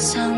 Some